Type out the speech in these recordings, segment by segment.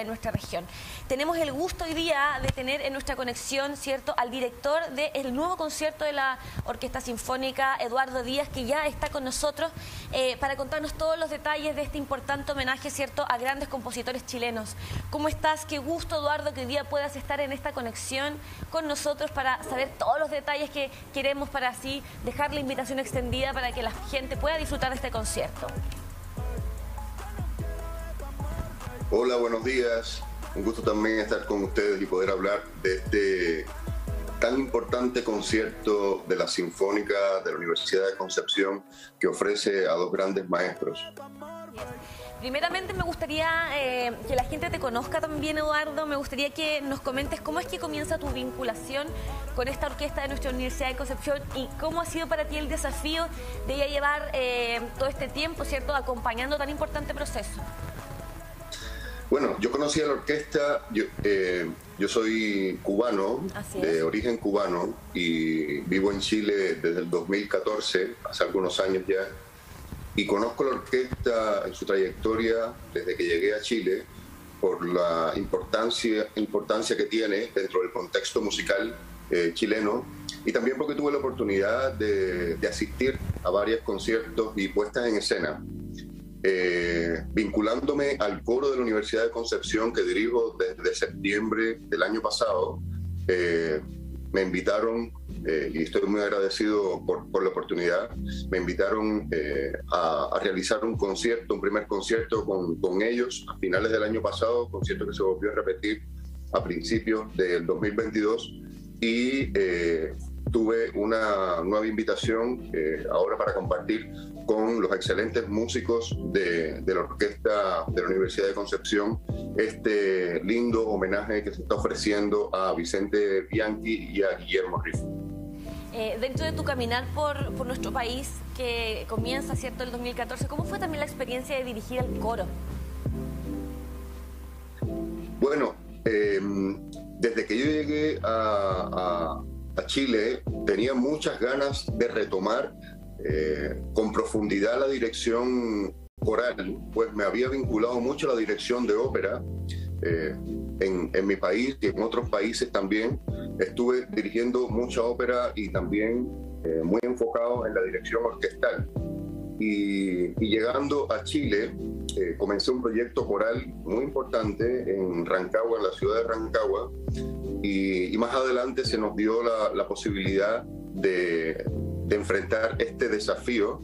en nuestra región. Tenemos el gusto hoy día de tener en nuestra conexión, ¿cierto?, al director del nuevo concierto de la Orquesta Sinfónica, Eduardo Díaz, que ya está con nosotros eh, para contarnos todos los detalles de este importante homenaje, ¿cierto?, a grandes compositores chilenos. ¿Cómo estás? Qué gusto, Eduardo, que hoy día puedas estar en esta conexión con nosotros para saber todos los detalles que queremos para así dejar la invitación extendida para que la gente pueda disfrutar de este concierto. Hola, buenos días. Un gusto también estar con ustedes y poder hablar de este tan importante concierto de la Sinfónica de la Universidad de Concepción que ofrece a dos grandes maestros. Primeramente me gustaría eh, que la gente te conozca también, Eduardo. Me gustaría que nos comentes cómo es que comienza tu vinculación con esta orquesta de nuestra Universidad de Concepción y cómo ha sido para ti el desafío de ya llevar eh, todo este tiempo, ¿cierto?, acompañando tan importante proceso. Bueno, yo conocí a la orquesta, yo, eh, soy cubano, de origen cubano, y vivo en Chile desde el 2014, hace algunos años ya, y conozco la orquesta en su trayectoria desde que llegué a Chile por la importancia, importancia que tiene dentro del contexto musical eh, chileno y también porque tuve la oportunidad de, de asistir a varios conciertos y puestas en escena eh, vinculándome al coro de la Universidad de Concepción que dirijo desde septiembre del año pasado. Eh, me invitaron, eh, y estoy muy agradecido por, la oportunidad, me invitaron a, realizar un concierto, un primer concierto con, con, ellos a finales del año pasado, concierto que se volvió a repetir a principios del 2022. Y tuve una nueva invitación ahora para compartir con los excelentes músicos de, la orquesta de la Universidad de Concepción este lindo homenaje que se está ofreciendo a Vicente Bianchi y a Guillermo Riff. Eh, dentro de tu caminar por, por, nuestro país, que comienza, ¿cierto?, el 2014, ¿cómo fue también la experiencia de dirigir el coro? Bueno, em, desde que yo llegué a, a, a Chile, tenía muchas ganas de retomar eh, con profundidad la dirección coral, pues me había vinculado mucho a la dirección de ópera. Eh, en, en, mi país y en otros países también estuve dirigiendo mucha ópera y también eh, muy enfocado en la dirección orquestal. Y, llegando a Chile, comencé un proyecto coral muy importante en Rancagua, en la ciudad de Rancagua, y, más adelante se nos dio la, posibilidad de, enfrentar este desafío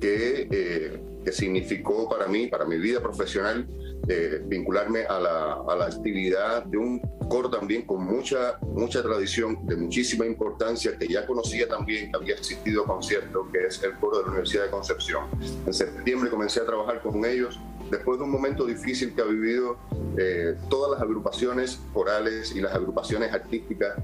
eh, que, significó para mí, para mi vida profesional, eh, vincularme a la, a la, actividad de un coro también con mucha, mucha tradición, de muchísima importancia, que ya conocía también, que había asistido a conciertos, que es el coro de la Universidad de Concepción. En septiembre comencé a trabajar con ellos después de un momento difícil que ha vivido eh, todas las agrupaciones corales y las agrupaciones artísticas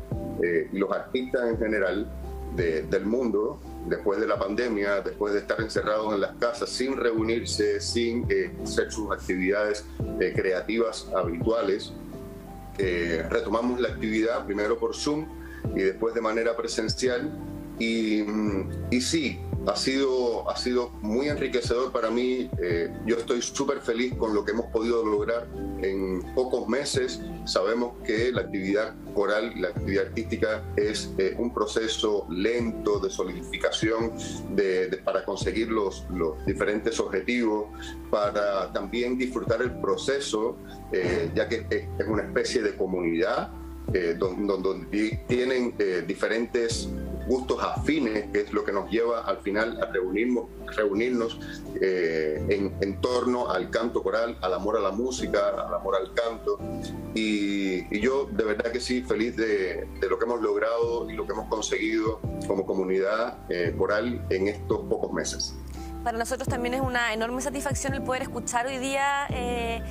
y los artistas en general, del mundo después de la pandemia, después de estar encerrados en las casas sin reunirse, sin eh, hacer sus actividades eh, creativas habituales. Eh, retomamos la actividad primero por Zoom y después de manera presencial. Y, mm, y sí, ha sido, ha sido muy enriquecedor para mí. Eh, yo estoy súper feliz con lo que hemos podido lograr en pocos meses. Sabemos que la actividad coral la actividad artística es eh, un proceso lento de solidificación de, para conseguir los, los, diferentes objetivos, para también disfrutar el proceso, eh, ya que es una especie de comunidad donde, donde, tienen diferentes gustos afines, que es lo que nos lleva al final a reunirnos, reunirnos eh, en, en, torno al canto coral, al amor a la música, al amor al canto. Y, y yo de verdad que sí, feliz de, de, lo que hemos logrado y lo que hemos conseguido como comunidad eh, coral en estos pocos meses. Para nosotros también es una enorme satisfacción el poder escuchar hoy día eh,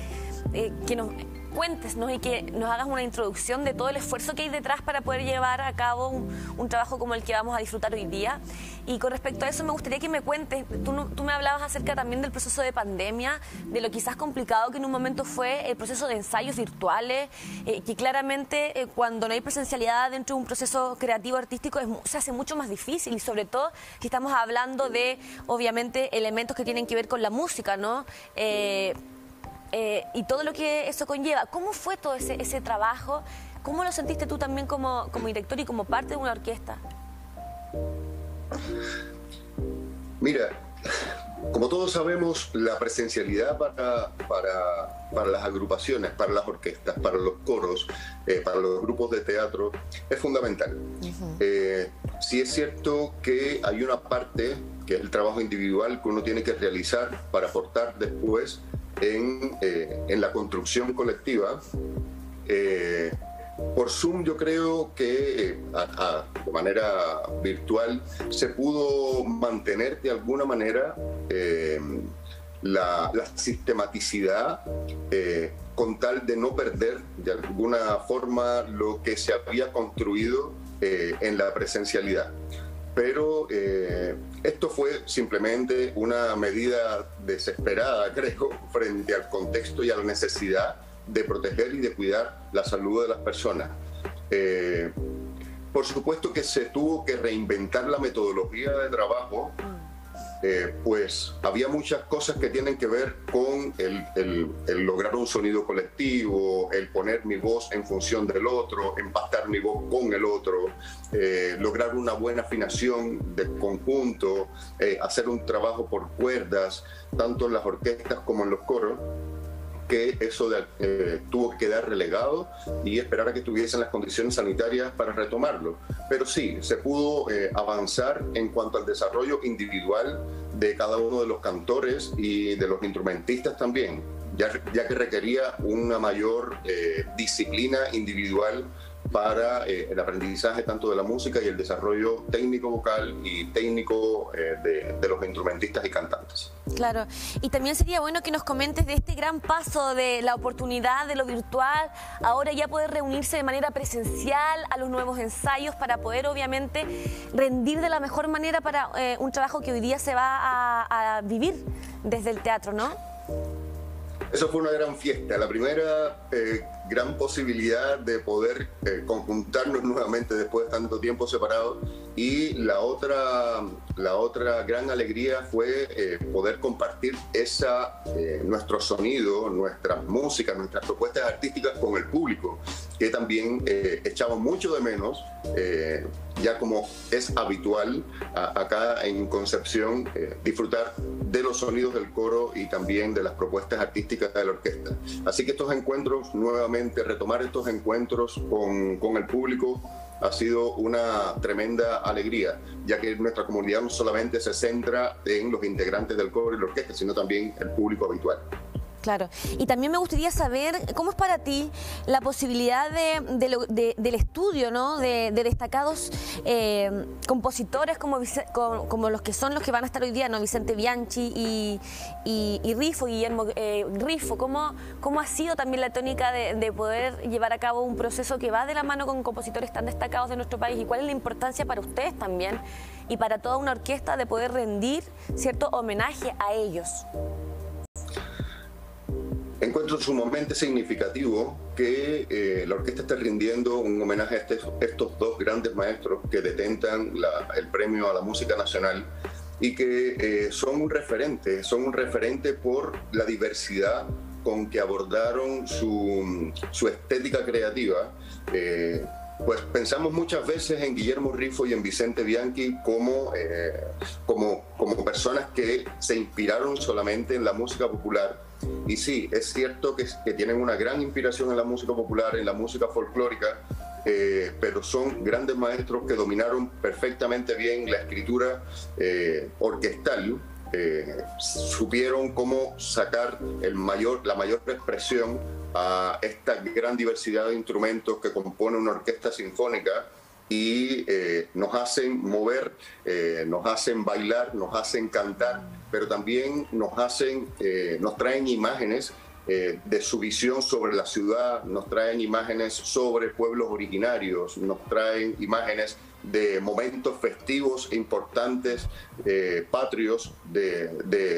que nos cuentes y que nos hagas una introducción de todo el esfuerzo que hay detrás para poder llevar a cabo un, trabajo como el que vamos a disfrutar hoy día. Y con respecto a eso me gustaría que me cuentes, tú, me hablabas acerca también del proceso de pandemia, de lo quizás complicado que en un momento fue el proceso de ensayos virtuales, eh, que claramente eh, cuando no hay presencialidad dentro de un proceso creativo artístico se hace mucho más difícil y sobre todo si estamos hablando de, obviamente, elementos que tienen que ver con la música, ¿no? Eh, eh, y todo lo que eso conlleva. ¿Cómo fue todo ese, ese trabajo? ¿Cómo lo sentiste tú también como, como director y como parte de una orquesta? Mira, como todos sabemos, la presencialidad para, para, las agrupaciones, para las orquestas, para los coros, eh, para los grupos de teatro, es fundamental. Eh, sí es cierto que hay una parte, que es el trabajo individual, que uno tiene que realizar para aportar después en, eh, en la construcción colectiva. Por Zoom yo creo que de manera virtual se pudo mantener de alguna manera eh, la, sistematicidad eh, con tal de no perder de alguna forma lo que se había construido eh, en la presencialidad. Pero esto fue simplemente una medida desesperada, creo, frente al contexto y a la necesidad de proteger y de cuidar la salud de las personas. Eh, por supuesto que se tuvo que reinventar la metodología de trabajo, eh, pues había muchas cosas que tienen que ver con el, lograr un sonido colectivo, el poner mi voz en función del otro, empastar mi voz con el otro, eh, lograr una buena afinación del conjunto, hacer un trabajo por cuerdas, tanto en las orquestas como en los coros que eso eh, tuvo que quedar relegado y esperar a que estuviesen las condiciones sanitarias para retomarlo. Pero sí, se pudo eh, avanzar en cuanto al desarrollo individual de cada uno de los cantores y de los instrumentistas también, ya, ya que requería una mayor eh, disciplina individual para eh, el aprendizaje tanto de la música y el desarrollo técnico vocal y técnico eh, de, los instrumentistas y cantantes. Claro, y también sería bueno que nos comentes de este gran paso de la oportunidad de lo virtual, ahora ya poder reunirse de manera presencial a los nuevos ensayos para poder obviamente rendir de la mejor manera para eh, un trabajo que hoy día se va a, a vivir desde el teatro, ¿no? Eso fue una gran fiesta, la primera eh, gran posibilidad de poder eh, conjuntarnos nuevamente después de tanto tiempo separados. Y la otra, la otra gran alegría fue eh, poder compartir esa, nuestro sonido, nuestras músicas, nuestras propuestas artísticas con el público, que también echamos mucho de menos ya como es habitual acá en Concepción, eh, disfrutar de los sonidos del coro y también de las propuestas artísticas de la orquesta. Así que estos encuentros, nuevamente, retomar estos encuentros con, con el público ha sido una tremenda alegría, ya que nuestra comunidad no solamente se centra en los integrantes del coro y la orquesta, sino también el público habitual. Claro. Y también me gustaría saber cómo es para ti la posibilidad de, del estudio, ¿no? De, destacados eh, compositores como, los que son los que van a estar hoy día, ¿no? Vicente Bianchi y, y, Rifo, Guillermo eh, Rifo. ¿Cómo, ¿Cómo ha sido también la tónica de, poder llevar a cabo un proceso que va de la mano con compositores tan destacados de nuestro país? ¿Y cuál es la importancia para ustedes también y para toda una orquesta de poder rendir cierto homenaje a ellos? Encuentro sumamente significativo que eh, la orquesta esté rindiendo un homenaje a este, estos dos grandes maestros que detentan el premio a la música nacional y que eh, son un referente, son un referente por la diversidad con que abordaron su, estética creativa. Eh, pues pensamos muchas veces en Guillermo Rifo y en Vicente Bianchi como, como, como personas que se inspiraron solamente en la música popular. Y sí, es cierto que, tienen una gran inspiración en la música popular, en la música folclórica, eh, pero son grandes maestros que dominaron perfectamente bien la escritura eh, orquestal, eh, supieron cómo sacar el mayor, la mayor expresión a esta gran diversidad de instrumentos que compone una orquesta sinfónica y nos hacen mover, nos hacen bailar, nos hacen cantar pero también nos hacen, eh, nos traen imágenes eh, de su visión sobre la ciudad, nos traen imágenes sobre pueblos originarios, nos traen imágenes de momentos festivos importantes eh, patrios de,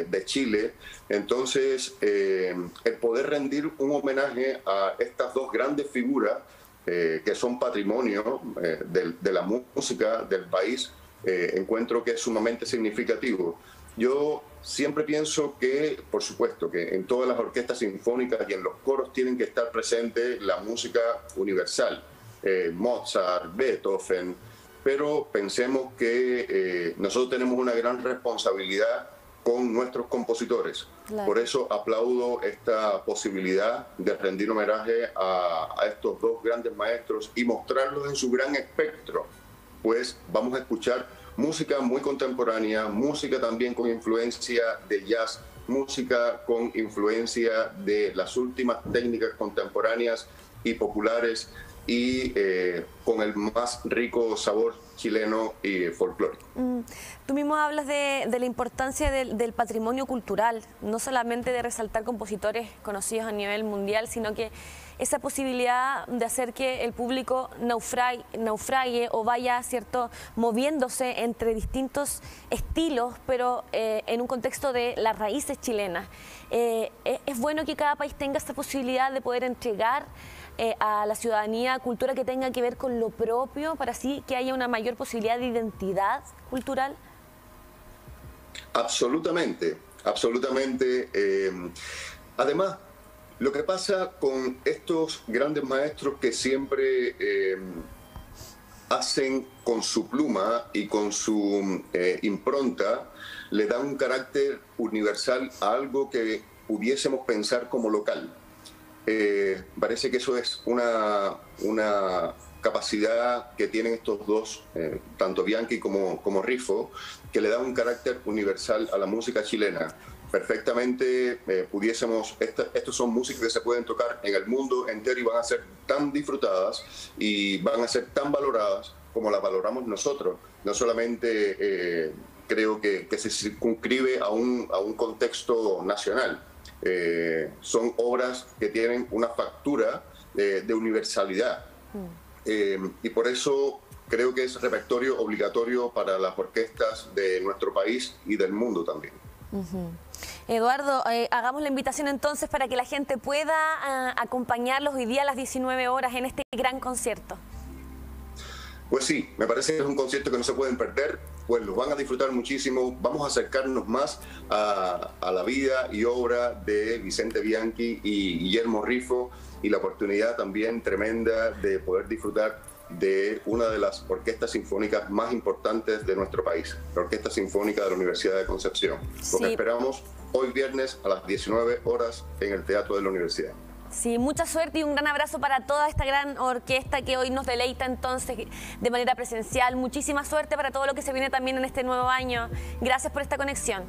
de, Chile. Entonces, el poder rendir un homenaje a estas dos grandes figuras que son patrimonio de, la música del país, encuentro que es sumamente significativo. Yo siempre pienso que, por supuesto, que en todas las orquestas sinfónicas y en los coros tienen que estar presente la música universal, eh, Mozart, Beethoven, pero pensemos que eh, nosotros tenemos una gran responsabilidad con nuestros compositores. Por eso aplaudo esta posibilidad de rendir homenaje a, a, estos dos grandes maestros y mostrarlos en su gran espectro, pues vamos a escuchar música muy contemporánea, música también con influencia de jazz, música con influencia de las últimas técnicas contemporáneas y populares y eh, con el más rico sabor chileno y folclórico. Mm. Tú mismo hablas de, la importancia del, patrimonio cultural, no solamente de resaltar compositores conocidos a nivel mundial, sino que esa posibilidad de hacer que el público naufrague, o vaya cierto moviéndose entre distintos estilos, pero eh, en un contexto de las raíces chilenas. Eh, es bueno que cada país tenga esa posibilidad de poder entregar eh, a la ciudadanía cultura que tenga que ver con lo propio para así que haya una mayor posibilidad de identidad cultural? Absolutamente, absolutamente. Además, lo que pasa con estos grandes maestros que siempre eh, hacen con su pluma y con su impronta, le dan un carácter universal a algo que pudiésemos pensar como local. Eh, parece que eso es una, una capacidad que tienen estos dos, eh, tanto Bianchi como, como Rifo, que le da un carácter universal a la música chilena. Perfectamente eh, pudiésemos, estos son músicas que se pueden tocar en el mundo entero y van a ser tan disfrutadas y van a ser tan valoradas como las valoramos nosotros. No solamente creo que, que, se circunscribe a un, a un contexto nacional, eh, son obras que tienen una factura de, universalidad. Mm. Eh, y por eso creo que es repertorio obligatorio para las orquestas de nuestro país y del mundo también. Eduardo, eh, hagamos la invitación entonces para que la gente pueda ah, acompañarlos hoy día a las 19 horas en este gran concierto. Pues sí, me parece que es un concierto que no se pueden perder, pues los van a disfrutar muchísimo. Vamos a acercarnos más a, la vida y obra de Vicente Bianchi y Guillermo Rifo y la oportunidad también tremenda de poder disfrutar de una de las orquestas sinfónicas más importantes de nuestro país, la Orquesta Sinfónica de la Universidad de Concepción. Los esperamos hoy viernes a las 19 horas en el Teatro de la Universidad. Sí, mucha suerte y un gran abrazo para toda esta gran orquesta que hoy nos deleita entonces de manera presencial. Muchísima suerte para todo lo que se viene también en este nuevo año. Gracias por esta conexión.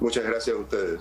Muchas gracias a ustedes.